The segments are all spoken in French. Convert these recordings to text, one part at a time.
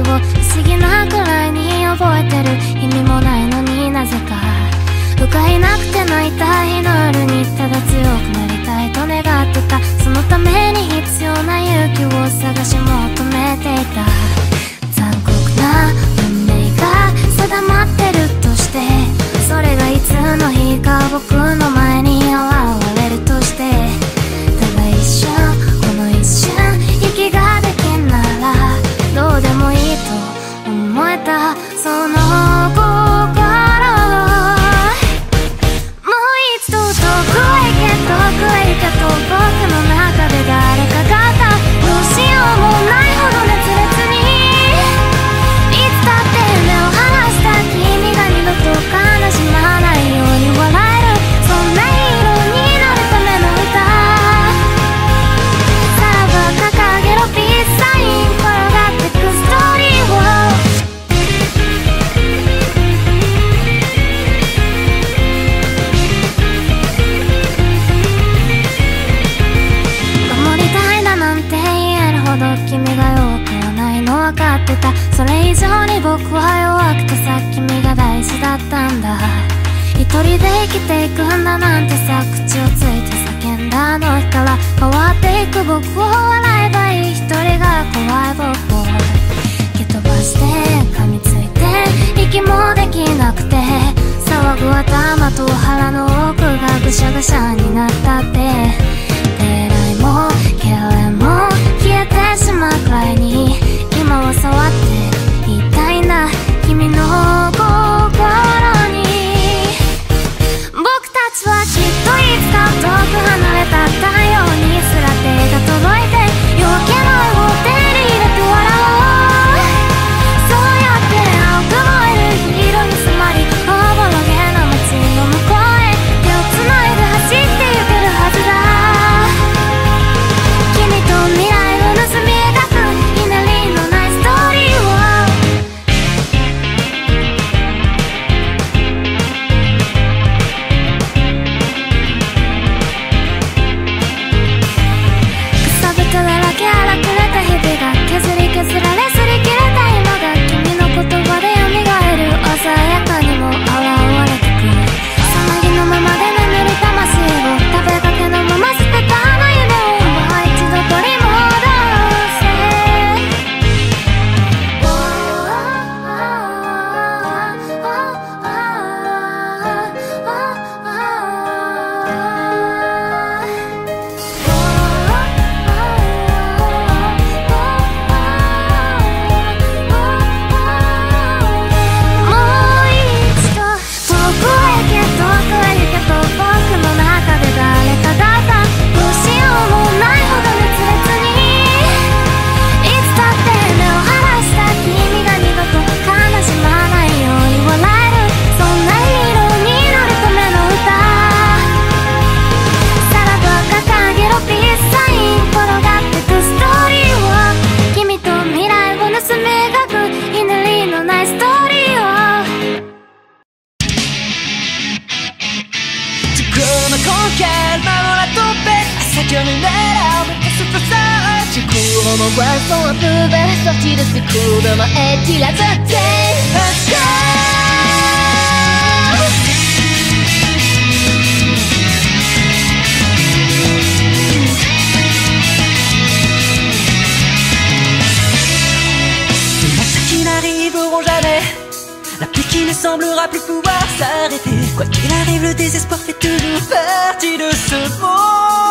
を不思議なくらいに覚えてる。意味もないのになぜか。浮かいなくて泣いた祈るにただ強くなりたいと願ってた。そのために必要な勇気を探し求めていた。残酷な運命が定まってるとしてそれがいつの日か僕の人で生きていくんだなんてさ口をついて叫んだあの日から。変わっていく僕を笑えばいい。一人が怖い僕 cœur une alarme et se fait ça Tu cours en m'angoissant un peu vers la sortie de ce cours Demain est-il à sauter un n'arriveront jamais. La pluie qui ne semblera plus pouvoir s'arrêter. Quoi qu'il arrive, le désespoir fait toujours partie de ce monde.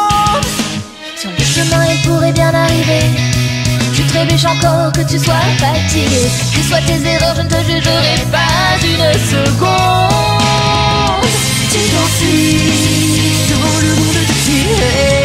Sur le chemin, il pourrait bien arriver. Je trébuche encore que tu sois fatigué. Que soient tes erreurs, je ne te jugerai pas une seconde. Tu t'en suis devant le monde de tirer.